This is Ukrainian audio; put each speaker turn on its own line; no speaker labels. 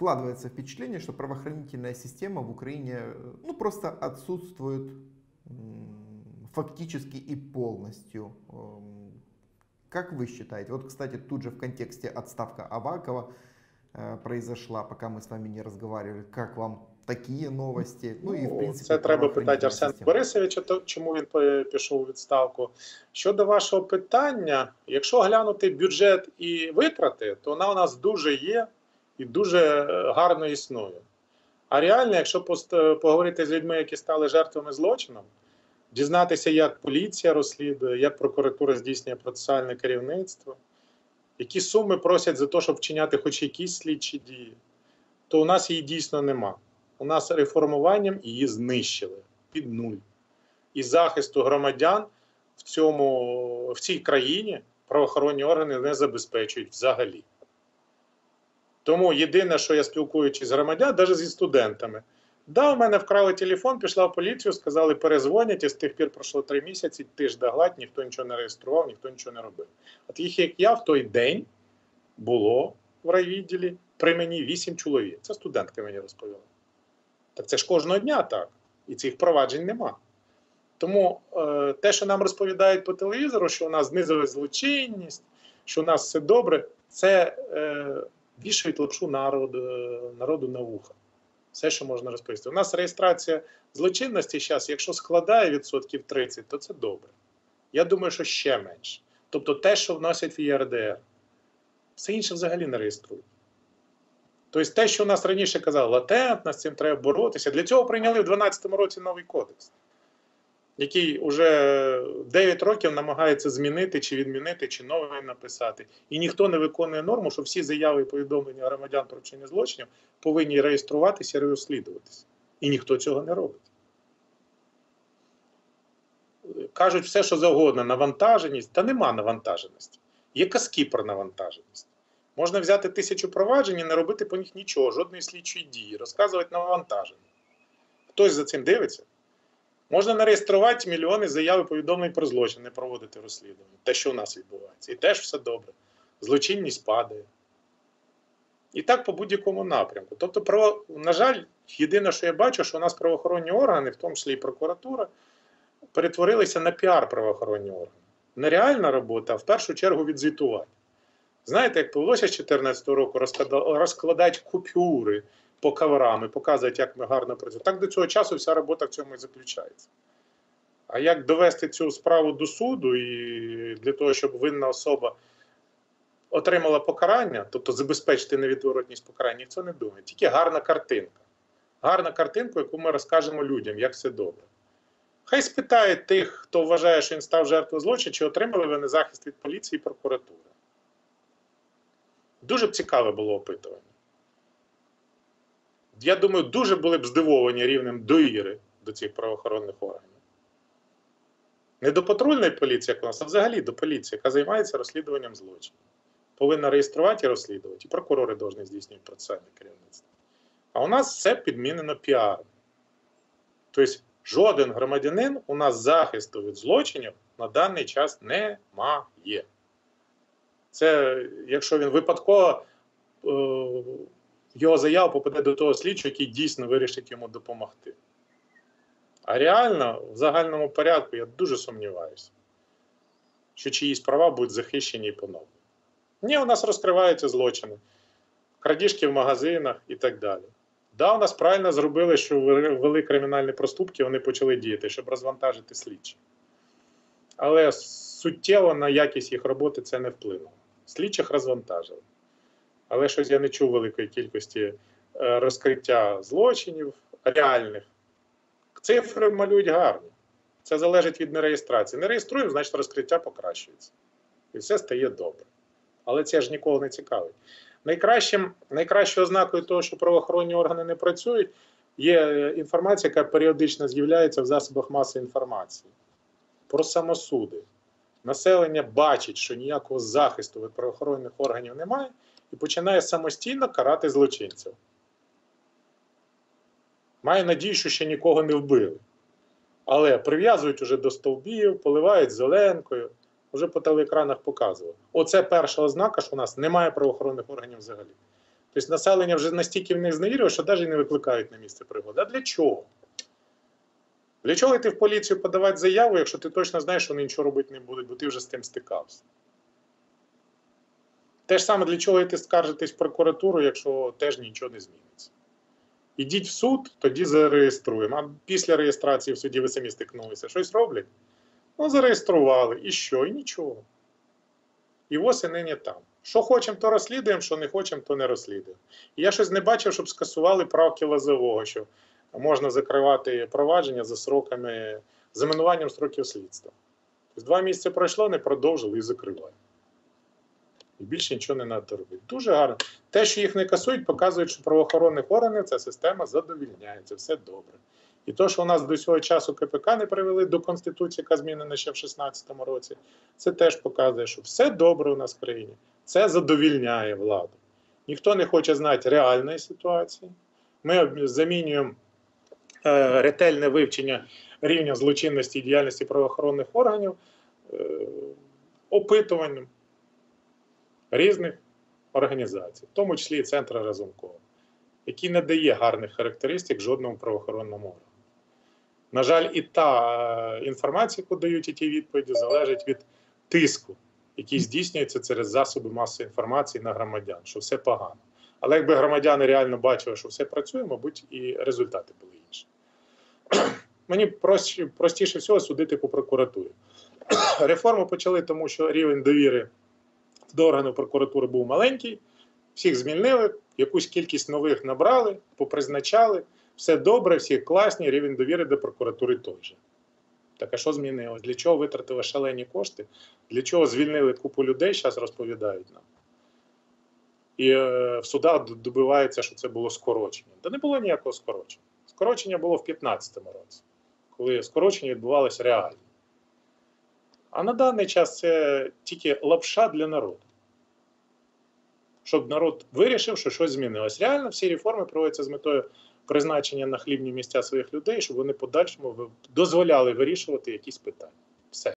складывается впечатление, что правоохранительная система в Украине э, ну, просто отсутствует фактически и полностью. Эм, как вы считаете? Вот, кстати, тут же в контексте отставка Авакова э, произошла, пока мы с вами не разговаривали. Как вам такі новості?
Ну і в принципі це треба питати Арсена Борисовича, то чому він пішов у відставку. Щодо вашого питання, якщо глянути бюджет і витрати, то вона у нас дуже є і дуже е, гарно існує. А реально, якщо поговорити з людьми, які стали жертвами злочином, дізнатися, як поліція розслідує, як прокуратура здійснює процесуальне керівництво, які суми просять за те, щоб вчиняти хоч якісь слідчі дії, то у нас її дійсно нема. У нас реформуванням її знищили під нуль. І захисту громадян в цьому, в цій країні правоохоронні органи не забезпечують взагалі. Тому єдине, що я спілкуючись з громадян, навіть зі студентами, да, у мене вкрали телефон, пішла в поліцію, сказали, перезвонять, і з тих пір пройшло три місяці, тиждень гладь, ніхто нічого не реєстрував, ніхто нічого не робив. От їх, як я, в той день було в райвідділі при мені вісім чоловік. Це студентка мені розповіла. Так це ж кожного дня так. І цих проваджень нема. Тому е, те, що нам розповідають по телевізору, що у нас знизилась злочинність, що у нас все добре, це е, вішають лапшу народу, народу на вуха. Все, що можна розповісти. У нас реєстрація злочинності зараз, якщо складає відсотків 30, то це добре. Я думаю, що ще менше. Тобто те, що вносять в ЄРДР, все інше взагалі не реєструють. Тобто, те, що у нас раніше казали, латентно, з цим треба боротися. Для цього прийняли в 2012 році новий кодекс, який вже 9 років намагається змінити, чи відмінити, чи новий написати. І ніхто не виконує норму, що всі заяви і повідомлення громадян про вчинення злочинів повинні реєструватися і розслідуватися. І ніхто цього не робить. Кажуть все, що завгодно, навантаженість, та нема навантаженості. Є казки про навантаженість. Можна взяти тисячу проваджень і не робити по них нічого, жодної слідчої дії, розказувати навантаження. Хтось за цим дивиться. Можна нареєструвати мільйони заяв і повідомлень про злочин, не проводити розслідування. Те, що у нас відбувається. І теж все добре. Злочинність падає. І так по будь-якому напрямку. Тобто, право, на жаль, єдине, що я бачу, що у нас правоохоронні органи, в тому числі і прокуратура, перетворилися на піар правоохоронні органи. Не реальна робота, а в першу чергу відзвітувати. Знаєте, як повелося з 2014 року розкладати купюри по каверам і показувати, як ми гарно працюємо. Так до цього часу вся робота в цьому і заключається. А як довести цю справу до суду і для того, щоб винна особа отримала покарання, тобто забезпечити невідворотність покарання, ніхто не думає. Тільки гарна картинка. Гарна картинка, яку ми розкажемо людям, як все добре. Хай спитають тих, хто вважає, що він став жертвою злочину, чи отримали вони захист від поліції і прокуратури. Дуже б цікаве було опитування. Я думаю, дуже були б здивовані рівнем довіри до цих правоохоронних органів. Не до патрульної поліції, як у нас, а взагалі до поліції, яка займається розслідуванням злочинів. Повинна реєструвати і розслідувати. І прокурори повинні здійснювати процесуальне керівництво. А у нас все підмінено піаром. Тобто, жоден громадянин у нас захисту від злочинів на даний час немає. Це якщо він випадково е, його заяву попаде до того слідчого, який дійсно вирішить йому допомогти. А реально, в загальному порядку, я дуже сумніваюся, що чиїсь права будуть захищені і поновлені. Ні, у нас розкриваються злочини, крадіжки в магазинах і так далі. Да, у нас правильно зробили, що ввели кримінальні проступки, вони почали діяти, щоб розвантажити слідчі. Але суттєво на якість їх роботи це не вплинуло слідчих розвантажили. Але щось я не чув великої кількості е, розкриття злочинів реальних. Цифри малюють гарні. Це залежить від нереєстрації. Не реєструємо, значить розкриття покращується. І все стає добре. Але це ж нікого не цікавить. Найкращим, Найкращою ознакою того, що правоохоронні органи не працюють, є е, інформація, яка періодично з'являється в засобах масової інформації про самосуди. Населення бачить, що ніякого захисту від правоохоронних органів немає, і починає самостійно карати злочинців. Має надію, що ще нікого не вбили. Але прив'язують уже до стовбів, поливають зеленкою, вже по телеекранах показували. Оце перша ознака, що у нас немає правоохоронних органів взагалі. Тобто населення вже настільки в них зневірює, що навіть не викликають на місце пригоди. А для чого? Для чого йти в поліцію подавати заяву, якщо ти точно знаєш, що вони нічого робити не будуть, бо ти вже з тим стикався? Те ж саме для чого йти скаржитись в прокуратуру, якщо теж нічого не зміниться. Ідіть в суд, тоді зареєструємо. А після реєстрації в суді ви самі стикнулися. Щось роблять? Ну, зареєстрували. І що? І нічого. І ось і нині там. Що хочемо, то розслідуємо, що не хочемо, то не розслідуємо. І я щось не бачив, щоб скасували правки Лазового, що можна закривати провадження за сроками, за минуванням сроків слідства. Тобто два місяці пройшло, не продовжили і закривають. І більше нічого не треба робити. Дуже гарно. Те, що їх не касують, показує, що правоохоронних органів ця система задовільняє, це все добре. І то, що у нас до цього часу КПК не привели до Конституції, яка змінена ще в 2016 році, це теж показує, що все добре у нас в країні. Це задовільняє владу. Ніхто не хоче знати реальної ситуації. Ми замінюємо ретельне вивчення рівня злочинності і діяльності правоохоронних органів е, опитуванням різних організацій, в тому числі і Центра Разумкова, який не дає гарних характеристик жодному правоохоронному органу. На жаль, і та е, інформація, яку дають і ті відповіді, залежить від тиску, який здійснюється через засоби масової інформації на громадян, що все погано. Але якби громадяни реально бачили, що все працює, мабуть, і результати були інші. Мені простіше всього судити по прокуратурі. Реформу почали, тому що рівень довіри до органу прокуратури був маленький, всіх звільнили, якусь кількість нових набрали, попризначали, все добре, всі класні, рівень довіри до прокуратури той же. Так а що змінилось? Для чого витратили шалені кошти? Для чого звільнили купу людей, зараз розповідають нам. І е, в судах добивається, що це було скорочення. Та не було ніякого скорочення. Скорочення було в 2015 році, коли скорочення відбувалося реально. А на даний час це тільки лапша для народу. Щоб народ вирішив, що щось змінилось. Реально всі реформи проводяться з метою призначення на хлібні місця своїх людей, щоб вони подальшому дозволяли вирішувати якісь питання. Все.